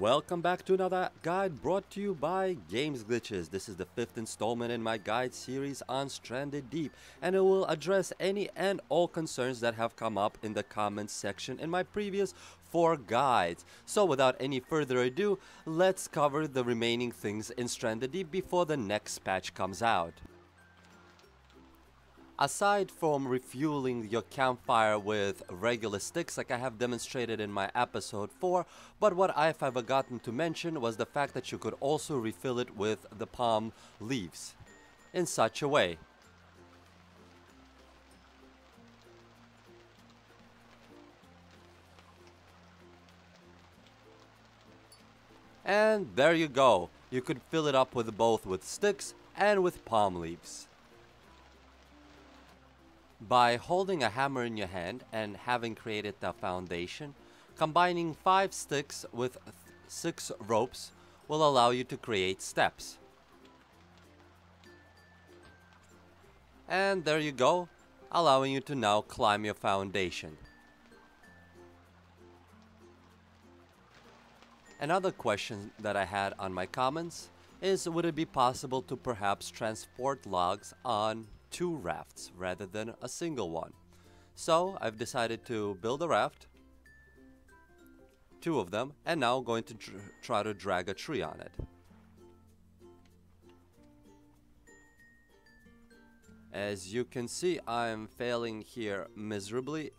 Welcome back to another guide brought to you by Games Glitches. This is the fifth installment in my guide series on Stranded Deep and it will address any and all concerns that have come up in the comments section in my previous four guides. So without any further ado, let's cover the remaining things in Stranded Deep before the next patch comes out. Aside from refueling your campfire with regular sticks like I have demonstrated in my episode 4, but what I've forgotten to mention was the fact that you could also refill it with the palm leaves in such a way. And there you go, you could fill it up with both with sticks and with palm leaves. By holding a hammer in your hand and having created the foundation, combining 5 sticks with 6 ropes will allow you to create steps. And there you go, allowing you to now climb your foundation. Another question that I had on my comments is would it be possible to perhaps transport logs on two rafts rather than a single one. So I've decided to build a raft, two of them, and now going to tr try to drag a tree on it. As you can see, I'm failing here miserably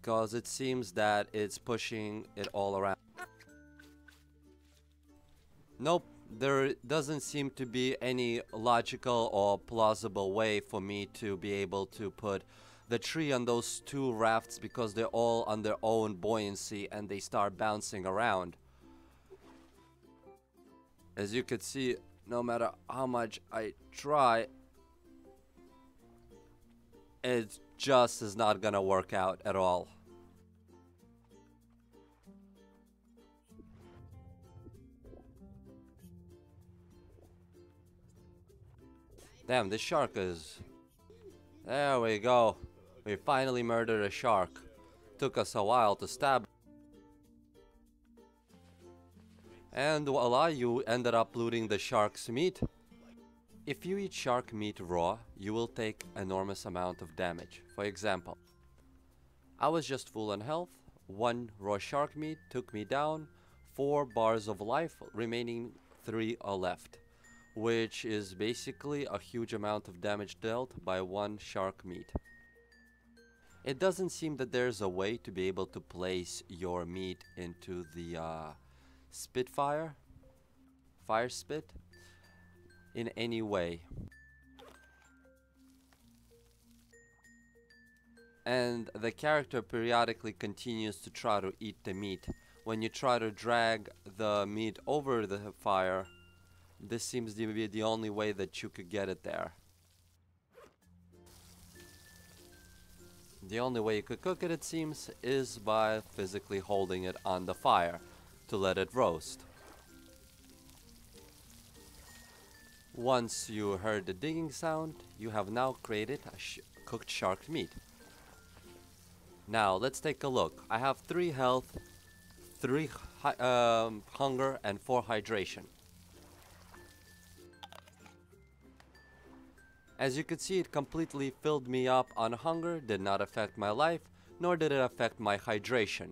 because it seems that it's pushing it all around. Nope, there doesn't seem to be any logical or plausible way for me to be able to put the tree on those two rafts because they're all on their own buoyancy and they start bouncing around. As you can see, no matter how much I try, it just is not gonna work out at all. Damn, this shark is... There we go. We finally murdered a shark. Took us a while to stab. And voila, you ended up looting the shark's meat. If you eat shark meat raw, you will take enormous amount of damage. For example, I was just full on health, one raw shark meat took me down, 4 bars of life, remaining 3 are left which is basically a huge amount of damage dealt by one shark meat. It doesn't seem that there's a way to be able to place your meat into the uh, Spitfire, fire spit, in any way. And the character periodically continues to try to eat the meat. When you try to drag the meat over the fire, this seems to be the only way that you could get it there. The only way you could cook it, it seems, is by physically holding it on the fire to let it roast. Once you heard the digging sound, you have now created a sh cooked shark meat. Now, let's take a look. I have 3 health, 3 um, hunger, and 4 hydration. As you can see, it completely filled me up on hunger, did not affect my life, nor did it affect my hydration.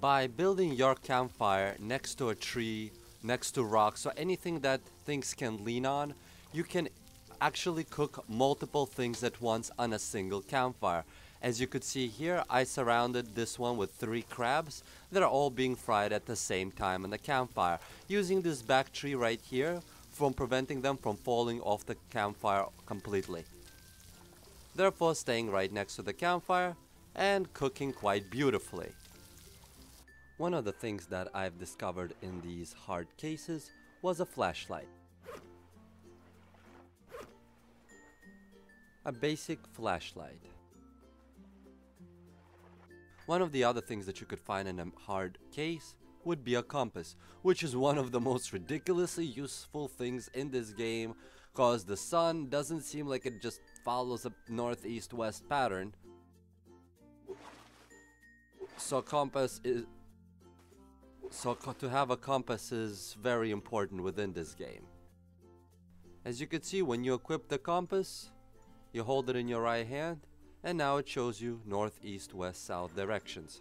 By building your campfire next to a tree, next to rocks, or anything that things can lean on, you can actually cook multiple things at once on a single campfire. As you could see here, I surrounded this one with three crabs that are all being fried at the same time on the campfire. Using this back tree right here, from preventing them from falling off the campfire completely. Therefore staying right next to the campfire and cooking quite beautifully. One of the things that I've discovered in these hard cases was a flashlight. A basic flashlight. One of the other things that you could find in a hard case would be a compass, which is one of the most ridiculously useful things in this game, cause the sun doesn't seem like it just follows a northeast-west pattern. So compass is so to have a compass is very important within this game. As you can see when you equip the compass, you hold it in your right hand and now it shows you north, east, west, south directions.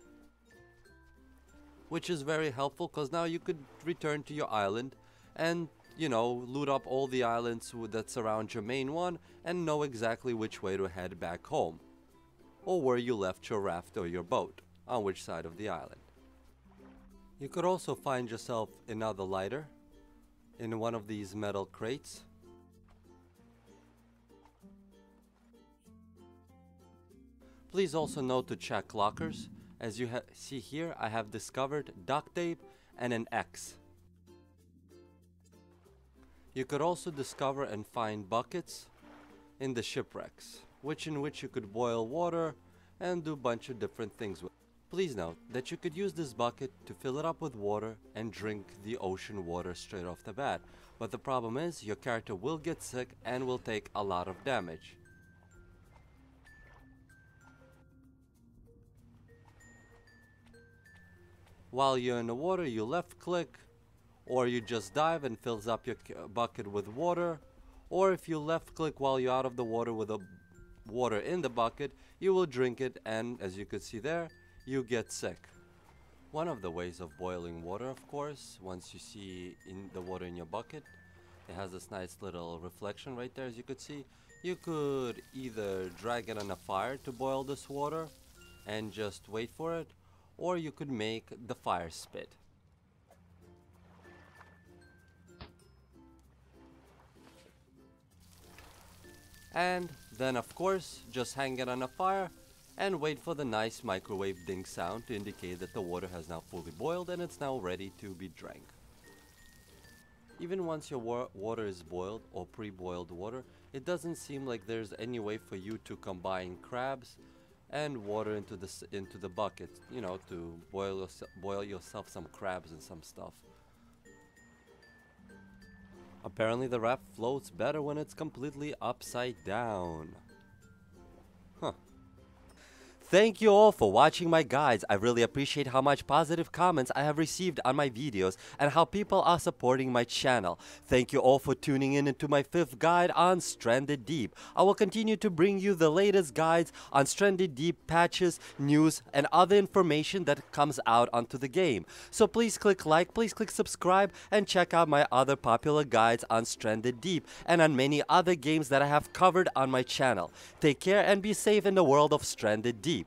Which is very helpful because now you could return to your island and you know, loot up all the islands that surround your main one and know exactly which way to head back home. Or where you left your raft or your boat, on which side of the island. You could also find yourself another lighter in one of these metal crates. Please also note to check lockers. As you see here, I have discovered duct tape and an X. You could also discover and find buckets in the shipwrecks, which in which you could boil water and do a bunch of different things with. Please note that you could use this bucket to fill it up with water and drink the ocean water straight off the bat. But the problem is your character will get sick and will take a lot of damage. While you're in the water, you left click or you just dive and fills up your bucket with water. Or if you left click while you're out of the water with the water in the bucket you will drink it and as you could see there you get sick. One of the ways of boiling water of course once you see in the water in your bucket it has this nice little reflection right there as you could see. You could either drag it on a fire to boil this water and just wait for it or you could make the fire spit and then of course just hang it on a fire and wait for the nice microwave ding sound to indicate that the water has now fully boiled and it's now ready to be drank. Even once your wa water is boiled or pre-boiled water, it doesn't seem like there's any way for you to combine crabs and water into the into the bucket, you know, to boil boil yourself some crabs and some stuff. Apparently the raft floats better when it's completely upside down. Huh. Thank you all for watching my guides. I really appreciate how much positive comments I have received on my videos and how people are supporting my channel. Thank you all for tuning in into my fifth guide on Stranded Deep. I will continue to bring you the latest guides on Stranded Deep patches, news, and other information that comes out onto the game. So please click like, please click subscribe, and check out my other popular guides on Stranded Deep and on many other games that I have covered on my channel. Take care and be safe in the world of Stranded Deep.